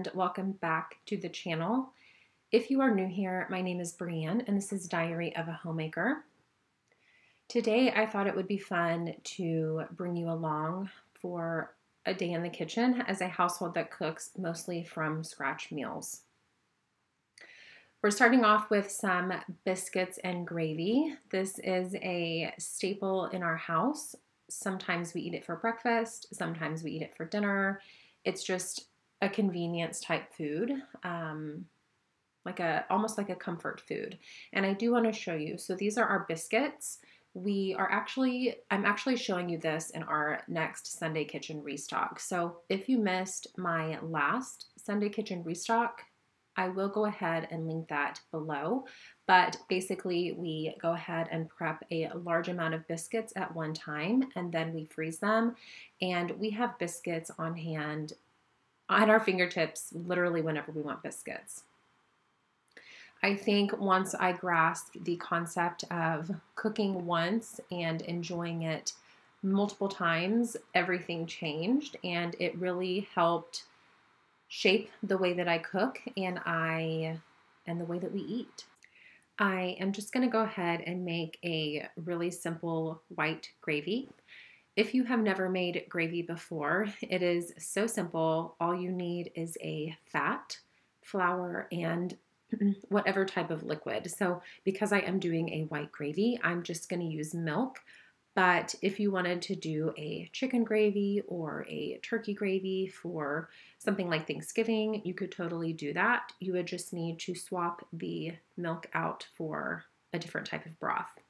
and welcome back to the channel. If you are new here, my name is Brianne and this is Diary of a Homemaker. Today I thought it would be fun to bring you along for a day in the kitchen as a household that cooks mostly from scratch meals. We're starting off with some biscuits and gravy. This is a staple in our house. Sometimes we eat it for breakfast, sometimes we eat it for dinner. It's just a convenience type food, um, like a almost like a comfort food. And I do want to show you. So these are our biscuits. We are actually, I'm actually showing you this in our next Sunday Kitchen restock. So if you missed my last Sunday Kitchen restock, I will go ahead and link that below. But basically, we go ahead and prep a large amount of biscuits at one time and then we freeze them. And we have biscuits on hand at our fingertips literally whenever we want biscuits. I think once I grasped the concept of cooking once and enjoying it multiple times, everything changed and it really helped shape the way that I cook and I and the way that we eat. I am just going to go ahead and make a really simple white gravy. If you have never made gravy before, it is so simple. All you need is a fat, flour, and whatever type of liquid. So because I am doing a white gravy, I'm just going to use milk. But if you wanted to do a chicken gravy or a turkey gravy for something like Thanksgiving, you could totally do that. You would just need to swap the milk out for a different type of broth.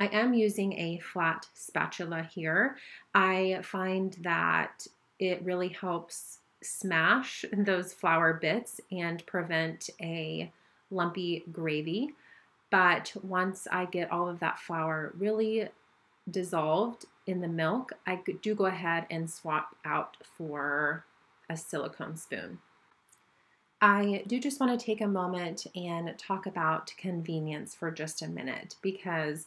I am using a flat spatula here. I find that it really helps smash those flour bits and prevent a lumpy gravy. But once I get all of that flour really dissolved in the milk, I do go ahead and swap out for a silicone spoon. I do just want to take a moment and talk about convenience for just a minute because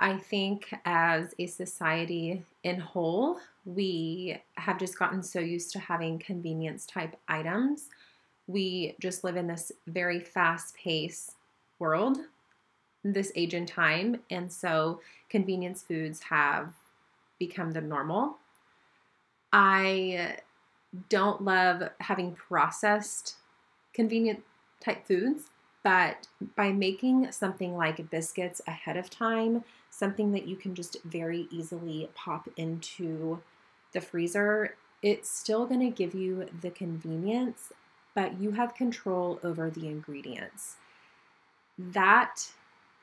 I think as a society in whole, we have just gotten so used to having convenience type items. We just live in this very fast paced world this age and time. And so convenience foods have become the normal. I don't love having processed convenient type foods, but by making something like biscuits ahead of time, something that you can just very easily pop into the freezer, it's still going to give you the convenience, but you have control over the ingredients. That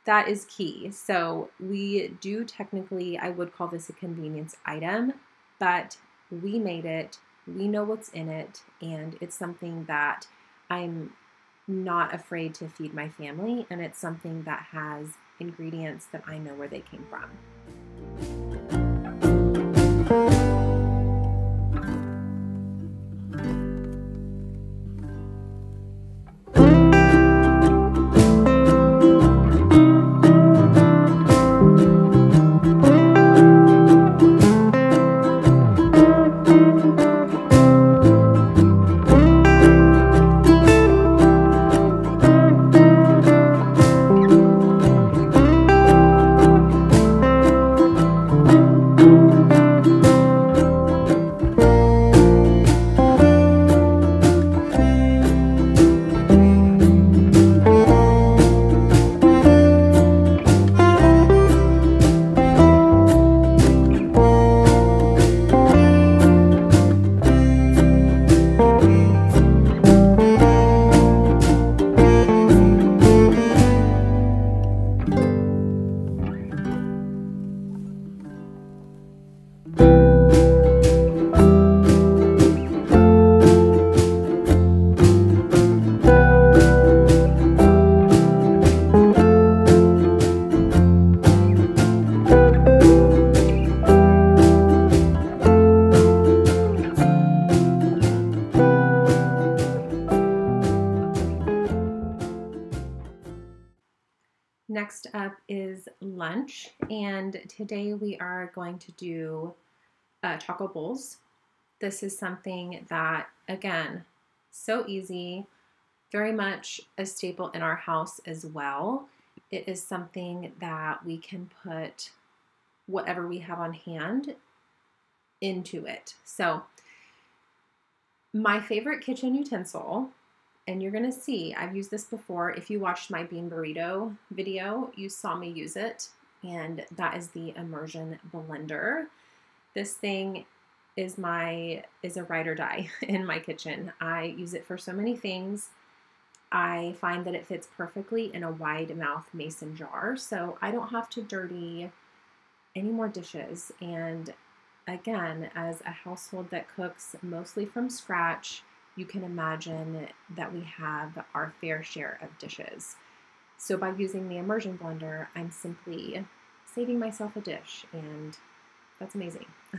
that is key. So we do technically, I would call this a convenience item, but we made it, we know what's in it, and it's something that I'm not afraid to feed my family, and it's something that has ingredients that I know where they came from. Lunch, and today we are going to do uh, taco bowls. This is something that, again, so easy, very much a staple in our house as well. It is something that we can put whatever we have on hand into it. So, my favorite kitchen utensil, and you're gonna see, I've used this before. If you watched my bean burrito video, you saw me use it, and that is the immersion blender. This thing is my is a ride or die in my kitchen. I use it for so many things. I find that it fits perfectly in a wide mouth mason jar, so I don't have to dirty any more dishes. And again, as a household that cooks mostly from scratch, you can imagine that we have our fair share of dishes. So by using the immersion blender, I'm simply saving myself a dish, and that's amazing.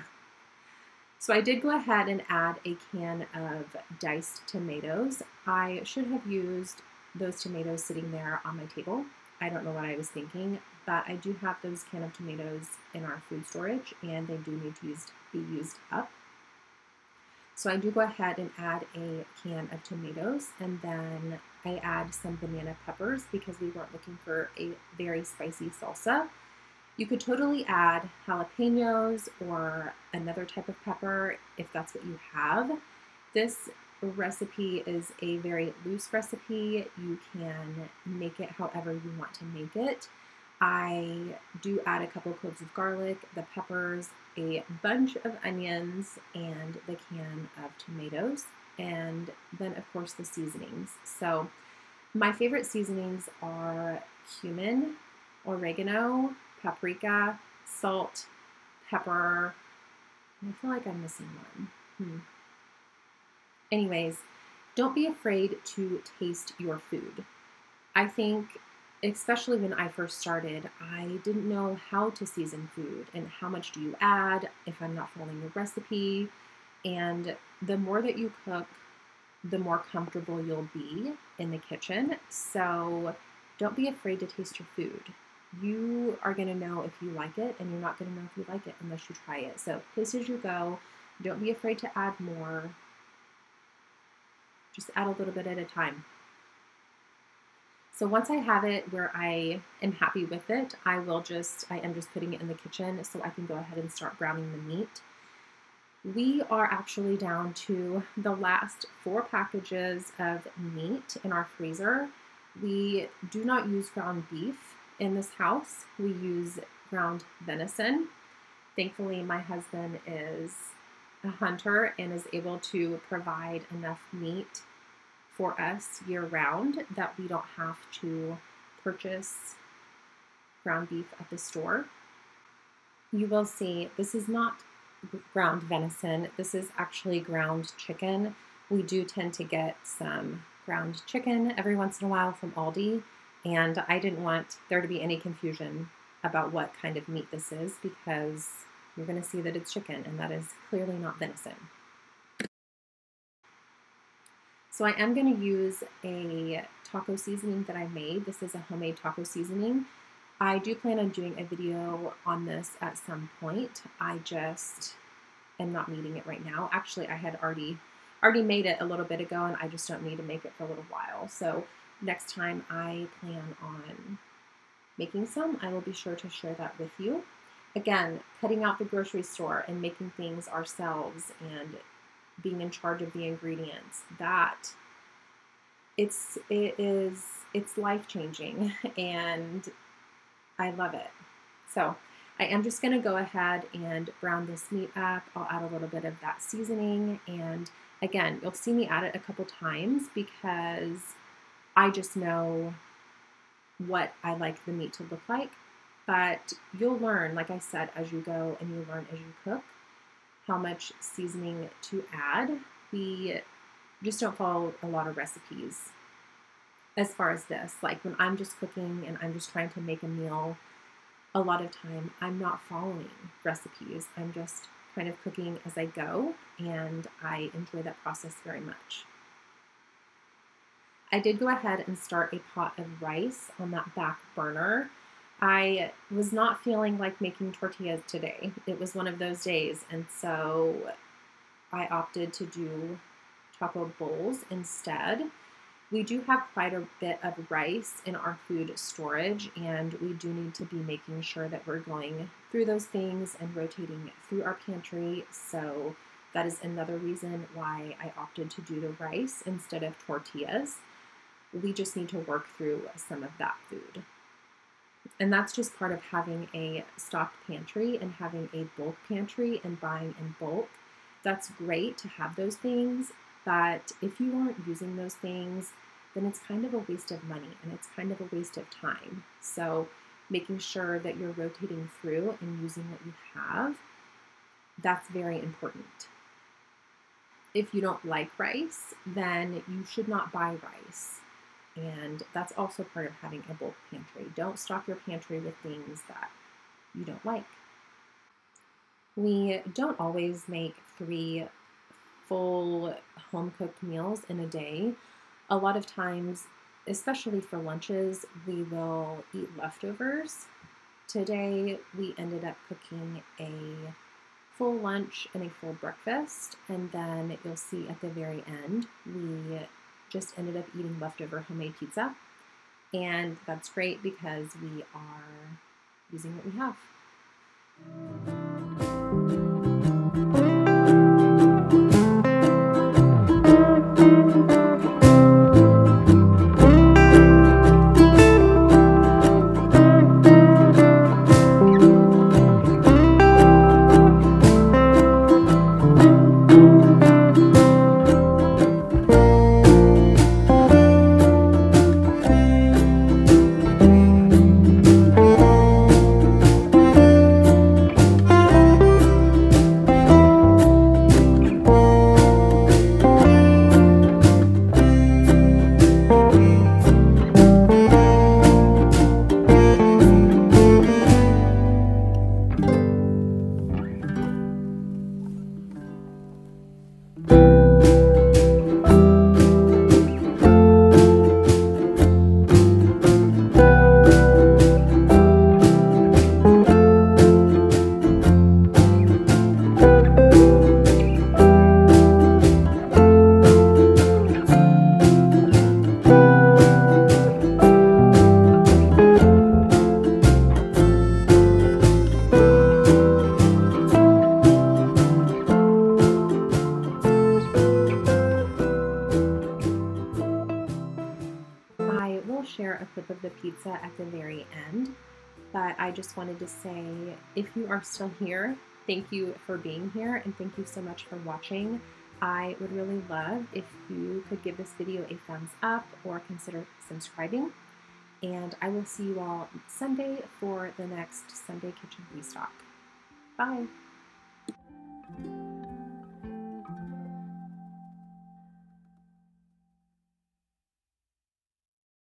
So I did go ahead and add a can of diced tomatoes. I should have used those tomatoes sitting there on my table. I don't know what I was thinking, but I do have those can of tomatoes in our food storage and they do need to be used up. So I do go ahead and add a can of tomatoes and then I add some banana peppers because we weren't looking for a very spicy salsa. You could totally add jalapenos or another type of pepper if that's what you have. This recipe is a very loose recipe. You can make it however you want to make it. I do add a couple cloves of garlic, the peppers, a bunch of onions, and the can of tomatoes, and then, of course, the seasonings. So, my favorite seasonings are cumin, oregano, paprika, salt, pepper. I feel like I'm missing one. Hmm. Anyways, don't be afraid to taste your food. I think, especially when I first started, I didn't know how to season food and how much do you add if I'm not following a recipe. And the more that you cook, the more comfortable you'll be in the kitchen. So don't be afraid to taste your food you are going to know if you like it, and you're not going to know if you like it unless you try it. So, taste as you go. Don't be afraid to add more. Just add a little bit at a time. So once I have it where I am happy with it, I will just, I am just putting it in the kitchen so I can go ahead and start browning the meat. We are actually down to the last four packages of meat in our freezer. We do not use ground beef in this house, we use ground venison. Thankfully, my husband is a hunter and is able to provide enough meat for us year round that we don't have to purchase ground beef at the store. You will see this is not ground venison, this is actually ground chicken. We do tend to get some ground chicken every once in a while from Aldi and I didn't want there to be any confusion about what kind of meat this is because you're going to see that it's chicken and that is clearly not venison. So I am going to use a taco seasoning that I made. This is a homemade taco seasoning. I do plan on doing a video on this at some point. I just am not needing it right now. Actually, I had already already made it a little bit ago and I just don't need to make it for a little while. So next time I plan on making some, I will be sure to share that with you. Again, cutting out the grocery store and making things ourselves and being in charge of the ingredients, that it's it is it's life changing and I love it. So I am just going to go ahead and brown this meat up. I'll add a little bit of that seasoning and again, you'll see me add it a couple times because I just know what I like the meat to look like. But you'll learn, like I said, as you go and you learn as you cook how much seasoning to add. We just don't follow a lot of recipes as far as this. Like when I'm just cooking and I'm just trying to make a meal, a lot of time I'm not following recipes. I'm just kind of cooking as I go, and I enjoy that process very much. I did go ahead and start a pot of rice on that back burner. I was not feeling like making tortillas today. It was one of those days, and so I opted to do taco bowls instead. We do have quite a bit of rice in our food storage, and we do need to be making sure that we're going through those things and rotating through our pantry. So that is another reason why I opted to do the rice instead of tortillas. We just need to work through some of that food. And that's just part of having a stocked pantry and having a bulk pantry and buying in bulk. That's great to have those things, but if you aren't using those things, then it's kind of a waste of money and it's kind of a waste of time. So, making sure that you're rotating through and using what you have, that's very important. If you don't like rice, then you should not buy rice. And that's also part of having a bulk pantry. Don't stock your pantry with things that you don't like. We don't always make three full home cooked meals in a day. A lot of times, especially for lunches, we will eat leftovers. Today, we ended up cooking a full lunch and a full breakfast, and then you'll see at the very end, we just ended up eating leftover homemade pizza. And that's great because we are using what we have. Wanted to say if you are still here, thank you for being here and thank you so much for watching. I would really love if you could give this video a thumbs up or consider subscribing. And I will see you all Sunday for the next Sunday Kitchen Restock. Bye.